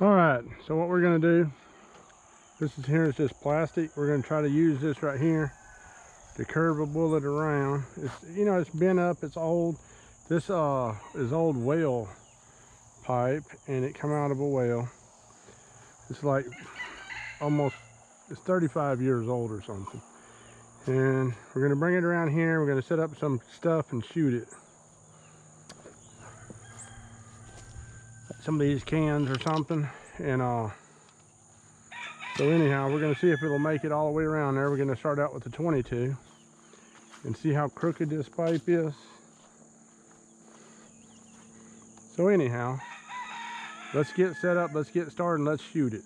All right, so what we're gonna do, this is here is just plastic. We're gonna try to use this right here to curve a bullet around. It's, you know, it's been up, it's old. This uh is old whale pipe and it come out of a whale. It's like almost, it's 35 years old or something. And we're gonna bring it around here. We're gonna set up some stuff and shoot it. Some of these cans or something and uh so anyhow we're to see if it'll make it all the way around there. We're to start out with the 22 and see how crooked this pipe is. So anyhow let's get set up let's get started let's shoot it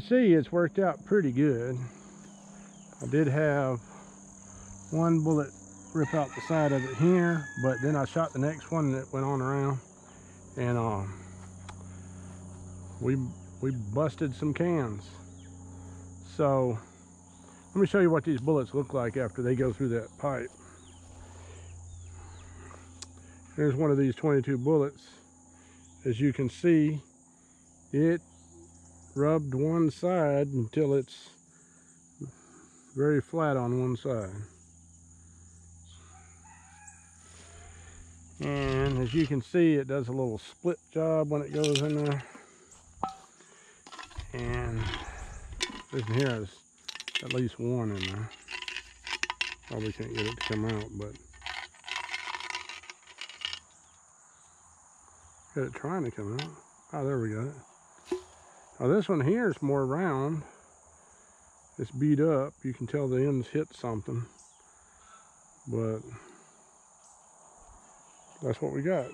You see, it's worked out pretty good. I did have one bullet rip out the side of it here, but then I shot the next one that went on around, and um, we we busted some cans. So let me show you what these bullets look like after they go through that pipe. Here's one of these 22 bullets. As you can see, it rubbed one side until it's very flat on one side. And as you can see, it does a little split job when it goes in there. And this here is at least one in there. Probably can't get it to come out, but got it trying to come out. Oh, there we got it. Now this one here is more round. It's beat up. You can tell the ends hit something. But that's what we got.